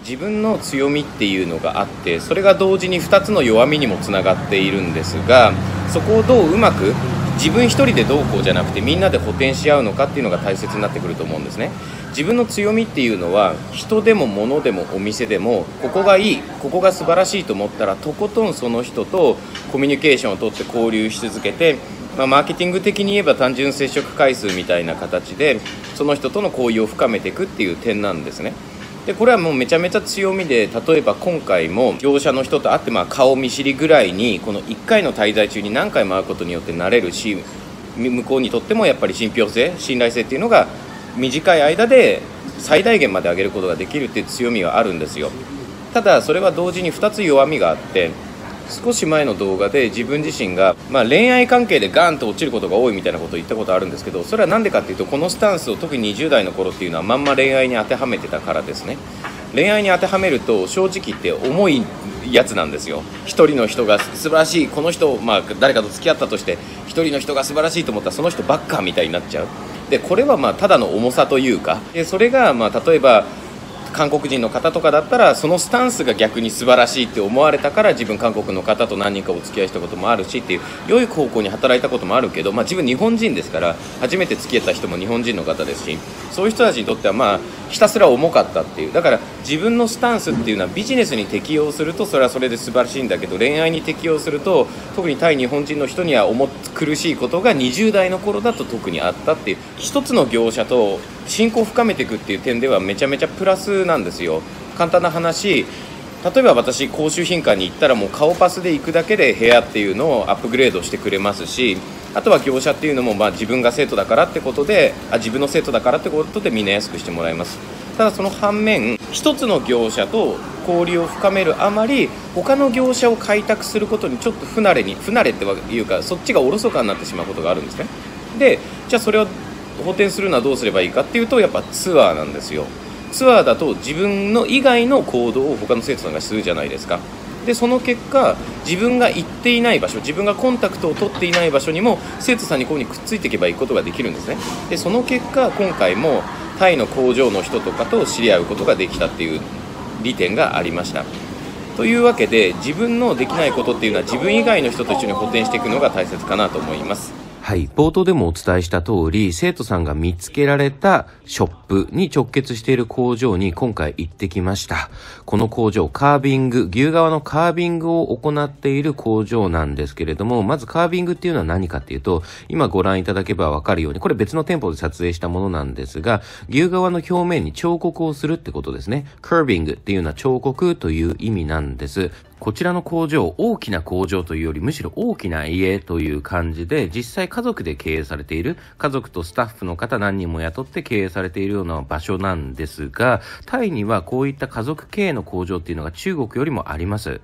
自分の強みっていうのがあってそれが同時に2つの弱みにもつながっているんですがそこをどううまく自分一人でどうこうじゃなくてみんなで補填し合うのかっていうのが大切になってくると思うんですね。自分の強みっていうのは人でも物でもお店でもここがいいここが素晴らしいと思ったらとことんその人とコミュニケーションをとって交流し続けてまあ、マーケティング的に言えば単純接触回数みたいな形でその人との交流を深めていくっていう点なんですね。でこれはもうめちゃめちゃ強みで例えば今回も業者の人と会ってまあ顔見知りぐらいにこの1回の滞在中に何回も会うことによって慣れるし向こうにとってもやっぱり信憑性信頼性っていうのが短い間で最大限まで上げることができるっていう強みはあるんですよ。ただそれは同時に2つ弱みがあって少し前の動画で自分自身が、まあ、恋愛関係でガーンと落ちることが多いみたいなことを言ったことあるんですけどそれは何でかっていうとこのスタンスを特に20代の頃っていうのはまんま恋愛に当てはめてたからですね。恋愛に当てはめると正直言って重いやつなんですよ。一人の人が素晴らしいこの人、まあ、誰かと付き合ったとして一人の人が素晴らしいと思ったらその人ばっかみたいになっちゃう。でこれはまあただの重さというか。でそれがまあ例えば韓国人の方とかだったらそのスタンスが逆に素晴らしいって思われたから自分韓国の方と何人かお付き合いしたこともあるしっていう良い方向に働いたこともあるけど、まあ、自分日本人ですから初めて付き合った人も日本人の方ですしそういう人たちにとってはまあひたすら重かったっていう。だから自分のスタンスっていうのはビジネスに適用するとそれはそれで素晴らしいんだけど恋愛に適用すると特に対日本人の人には重苦しいことが20代の頃だと特にあったっていう一つの業者と信仰を深めていくっていう点ではめちゃめちゃプラスなんですよ。簡単な話例えば私公衆賓館に行ったらもう顔パスで行くだけで部屋っていうのをアップグレードしてくれますしあとは業者っていうのもまあ自分が生徒だからってことであ自分の生徒だからってことでみんな安くしてもらいます。ただその反面一つの業者と交流を深めるあまり他の業者を開拓することにちょっと不慣れに不慣れっていうかそっちがおろそかになってしまうことがあるんですね。でじゃあそれを補填するのはどうすればいいかっていうとやっぱツアーなんですよ。ツアーだと自分の以外の行動を他の生徒さんがするじゃないですか。でその結果自分が行っていない場所自分がコンタクトを取っていない場所にも生徒さんにこういうふうにくっついていけばいいことができるんですね。でその結果今回もタイの工場の人とかと知り合うことができたっていう利点がありました。というわけで自分のできないことっていうのは自分以外の人と一緒に補填していくのが大切かなと思います。はい。冒頭でもお伝えした通り、生徒さんが見つけられたショップに直結している工場に今回行ってきました。この工場、カービング、牛側のカービングを行っている工場なんですけれども、まずカービングっていうのは何かっていうと、今ご覧いただけばわかるように、これ別の店舗で撮影したものなんですが、牛側の表面に彫刻をするってことですね。カービングっていうのは彫刻という意味なんです。こちらの工場、大きな工場というより、むしろ大きな家という感じで、実際家族で経営されている、家族とスタッフの方何人も雇って経営されているような場所なんですが、タイにはこういった家族経営の工場っていうのが中国よりもあります。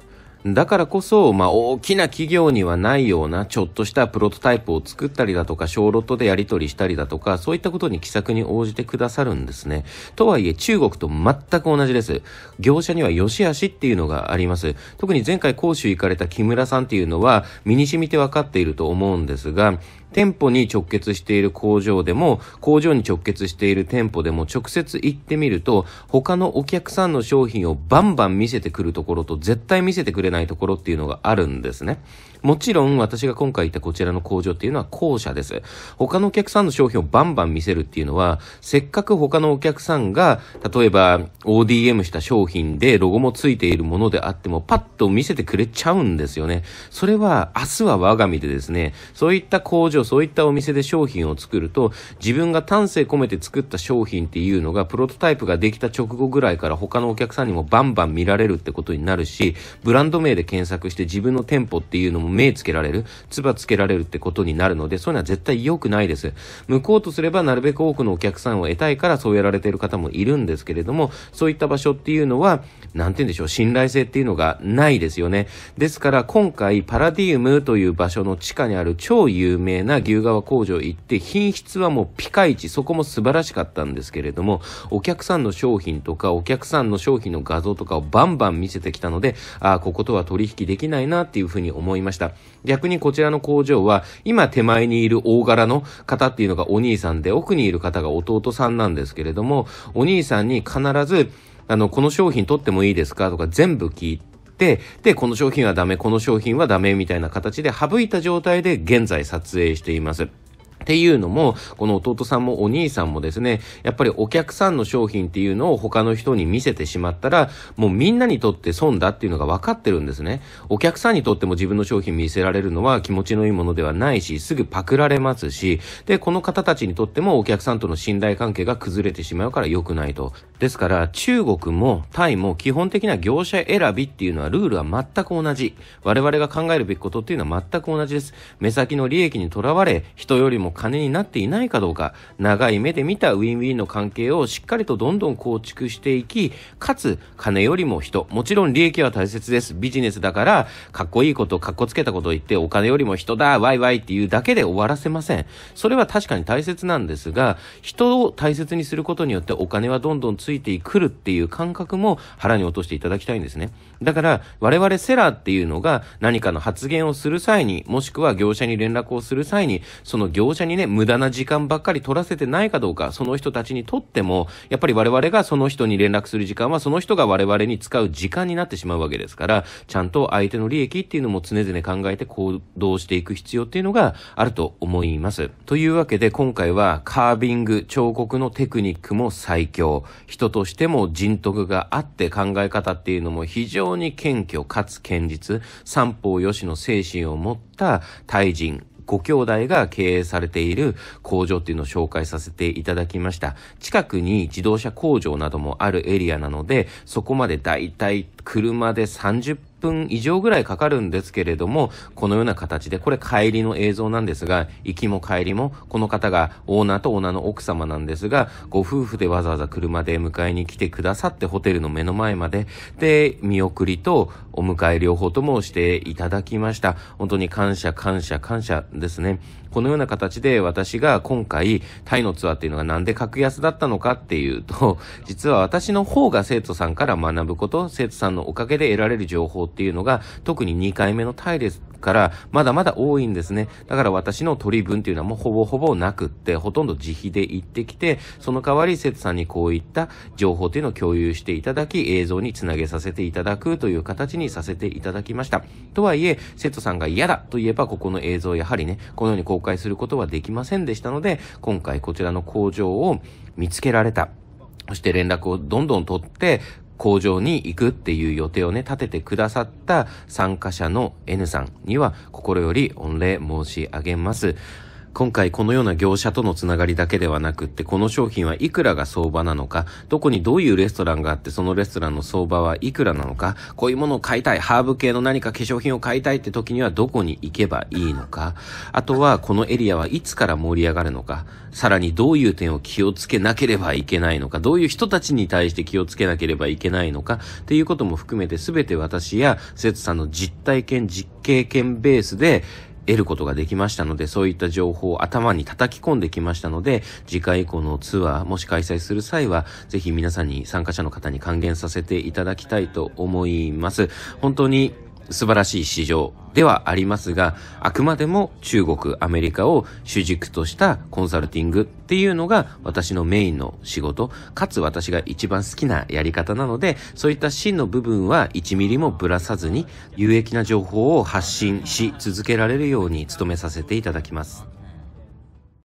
だからこそ、まあ、大きな企業にはないような、ちょっとしたプロトタイプを作ったりだとか、小ロットでやり取りしたりだとか、そういったことに気さくに応じてくださるんですね。とはいえ、中国と全く同じです。業者には良し悪しっていうのがあります。特に前回講習行かれた木村さんっていうのは、身に染みて分かっていると思うんですが、店舗に直結している工場でも、工場に直結している店舗でも直接行ってみると、他のお客さんの商品をバンバン見せてくるところと絶対見せてくれないないところっていうのがあるんですね。もちろん私が今回行ったこちらの工場っていうのは後者です。他のお客さんの商品をバンバン見せるっていうのは、せっかく他のお客さんが、例えば ODM した商品でロゴもついているものであっても、パッと見せてくれちゃうんですよね。それは明日は我が身でですね、そういった工場、そういったお店で商品を作ると、自分が丹精込めて作った商品っていうのが、プロトタイプができた直後ぐらいから他のお客さんにもバンバン見られるってことになるし、ブランド名で検索して自分の店舗っていうのも目つけられる、唾つけられるってことになるので、そういうのは絶対良くないです。向こうとすればなるべく多くのお客さんを得たいからそうやられている方もいるんですけれども、そういった場所っていうのは、なんて言うんでしょう、信頼性っていうのがないですよね。ですから今回パラディウムという場所の地下にある超有名な牛革工場行って品質はもうピカイチ、そこも素晴らしかったんですけれども、お客さんの商品とかお客さんの商品の画像とかをバンバン見せてきたので、ああ、こことは取引できないなっていうふうに思いました。逆にこちらの工場は、今手前にいる大柄の方っていうのがお兄さんで、奥にいる方が弟さんなんですけれども、お兄さんに必ず、あの、この商品取ってもいいですか？とか全部聞いて、で、この商品はダメ、この商品はダメみたいな形で省いた状態で現在撮影しています。っていうのも、この弟さんもお兄さんもですね、やっぱりお客さんの商品っていうのを他の人に見せてしまったら、もうみんなにとって損だっていうのが分かってるんですね。お客さんにとっても自分の商品見せられるのは気持ちのいいものではないし、すぐパクられますし、で、この方たちにとってもお客さんとの信頼関係が崩れてしまうから良くないと。ですから、中国もタイも基本的な業者選びっていうのはルールは全く同じ。我々が考えるべきことっていうのは全く同じです。目先の利益にとらわれ、人よりも金になっていないかどうか、長い目で見たウィンウィンの関係をしっかりとどんどん構築していき、かつ、金よりも人、もちろん利益は大切です。ビジネスだから、かっこいいこと、かっこつけたことを言って、お金よりも人だ、ワイワイっていうだけで終わらせません。それは確かに大切なんですが、人を大切にすることによってお金はどんどんついてくるっていう感覚も腹に落としていただきたいんですね。だから、我々セラーっていうのが何かの発言をする際に、もしくは業者に連絡をする際に、その業者にね、無駄な時間ばっかり取らせてないかどうか、その人たちにとっても、やっぱり我々がその人に連絡する時間は、その人が我々に使う時間になってしまうわけですから、ちゃんと相手の利益っていうのも常々考えて行動していく必要っていうのがあると思います。というわけで、今回はカービング、彫刻のテクニックも最強、人としても人徳があって考え方っていうのも非常にに謙虚かつ堅実、三方よしの精神を持った対人、ご兄弟が経営されている工場っていうのを紹介させていただきました。近くに自動車工場などもあるエリアなので、そこまでだいたい車で30分分以上ぐらいかかるんですけれども、このような形で、これ帰りの映像なんですが、行きも帰りも、この方がオーナーとオーナーの奥様なんですが、ご夫婦でわざわざ車で迎えに来てくださって、ホテルの目の前まで、で、見送りとお迎え両方ともしていただきました。本当に感謝感謝感謝ですね。このような形で私が今回タイのツアーっていうのがなんで格安だったのかっていうと、実は私の方が生徒さんから学ぶこと、生徒さんのおかげで得られる情報っていうのが特に2回目のタイですからまだまだ多いんですね。だから私の取り分っていうのはもうほぼほぼなくって、ほとんど自費で行ってきて、その代わり生徒さんにこういった情報っていうのを共有していただき、映像につなげさせていただくという形にさせていただきました。とはいえ、生徒さんが嫌だと言えば、ここの映像やはりね、このように公開することはできませんでしたので、今回こちらの工場を見つけられた。そして連絡をどんどん取って、工場に行くっていう予定をね、立ててくださった参加者の N さんには心より御礼申し上げます。今回このような業者とのつながりだけではなくって、この商品はいくらが相場なのか、どこにどういうレストランがあって、そのレストランの相場はいくらなのか、こういうものを買いたい、ハーブ系の何か化粧品を買いたいって時にはどこに行けばいいのか、あとはこのエリアはいつから盛り上がるのか、さらにどういう点を気をつけなければいけないのか、どういう人たちに対して気をつけなければいけないのか、っていうことも含めて全て私や生徒さんの実体験、実経験ベースで、得ることができましたので、そういった情報を頭に叩き込んできましたので、次回以降のツアー、もし開催する際は、ぜひ皆さんに参加者の方に還元させていただきたいと思います。本当に素晴らしい市場ではありますが、あくまでも中国、アメリカを主軸としたコンサルティングっていうのが私のメインの仕事、かつ私が一番好きなやり方なので、そういった真の部分は1ミリもぶらさずに有益な情報を発信し続けられるように努めさせていただきます。